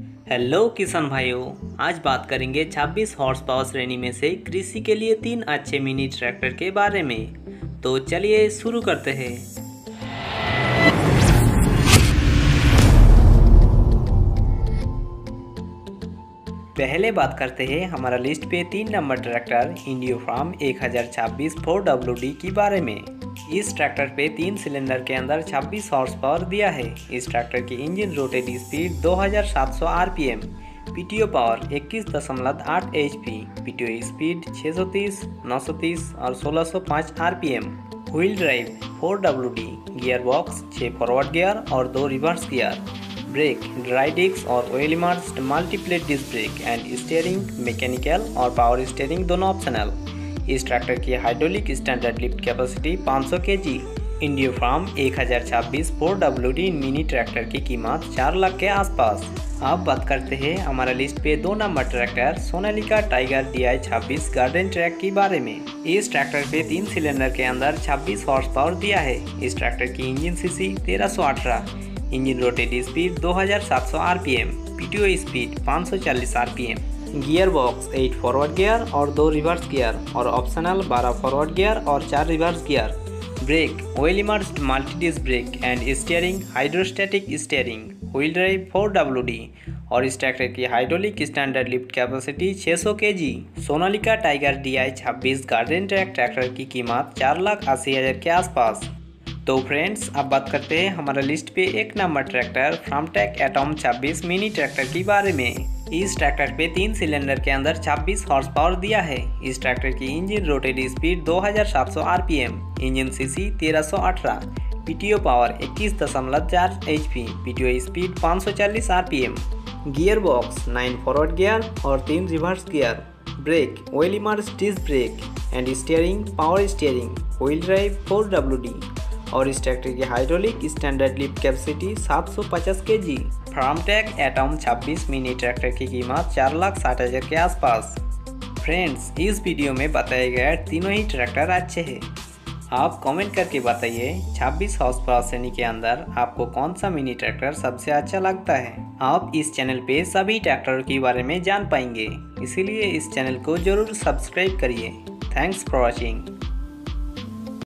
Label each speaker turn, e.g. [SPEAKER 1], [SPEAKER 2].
[SPEAKER 1] Hello किसान भाइयों। आज बात करेंगे 26 हॉर्स पावर श्रेणी में से कृषि के लिए तीन अच्छे मिनी ट्रैक्टर के बारे में। तो चलिए शुरू करते हैं। पहले बात करते हैं हमारा लिस्ट पे तीन number tractor Indo Farm 1026 4WD के बारे में। इस ट्रैक्टर पे तीन सिलेंडर के अंदर 26 हॉर्स पावर दिया है। इस ट्रैक्टर की engine rotate speed 2700 RPM PTO power 21.8 HP PTO speed 630, 930 और 1605 RPM wheel drive 4WD gear box 6 forward gear और दो reverse gear brake dry disc और oil immersed multiplate disc brake and steering mechanical और power steering दोनों optional इस tractor की hydraulic standard lift capacity 500 KG Indo Farm 1026 4WD mini tractor की कीमत 4 लाख के आसपास। अब बात करते हैं हमारा लिस्ट पे दो number tractor Sonalika tiger D I छब्बीस गार्डन ट्रैक के बारे में। इस ट्रैक्टर पे तीन सिलेंडर के अंदर 26 हॉर्स पावर दिया है। इस ट्रैक्टर की engine CC 1318 engine rotate speed 2700 RPM, PTO speed 540 RPM. Gear box 8 forward gear और दो रिवर्स गियर और ऑप्शनल 12 फॉरवर्ड गियर और चार reverse gear. Brake oil immersed multi disc brake and steering hydrostatic steering wheel drive 4WD और इस tractor की hydraulic standard lift capacity 600 KG Sonalika tiger D I छब्बीस garden track tractor की कीमत चार लाख अस्सी हज़ार के आसपास। तो फ्रेंड्स अब बात करते हैं हमारा लिस्ट पे एक number tractor Farmtrac atom 26 mini tractor के बारे में। इस ट्रैक्टर पे तीन सिलेंडर के अंदर 26 हॉर्स पावर दिया है। इस ट्रैक्टर की engine rotated speed 2700 RPM engine CC 1318 PTO power 21.4 HP PTO speed 540 RPM gear box 9 forward gear और तीन reverse gear brake immerse disc brake and steering power steering wheel drive 4WD और इस tractor की hydraulic standard lift capacity 750 K G Farmtrac atom 26 mini tractor की कीमत चार लाख साठ हज़ार के आसपास। फ्रेंड्स इस वीडियो में बताए गए तीनों ही ट्रैक्टर अच्छे हैं। आप कमेंट करके बताइए 26 हाउस पावर श्रेणी के अंदर आपको कौन सा मिनी ट्रैक्टर सबसे अच्छा लगता है? आप इस चैनल पे सभी ट्रैक्टरों के बारे में जान पाएँगे। इसीलिए इस चैनल को ज़रूर सब्सक्राइब करिए। Thanks for watching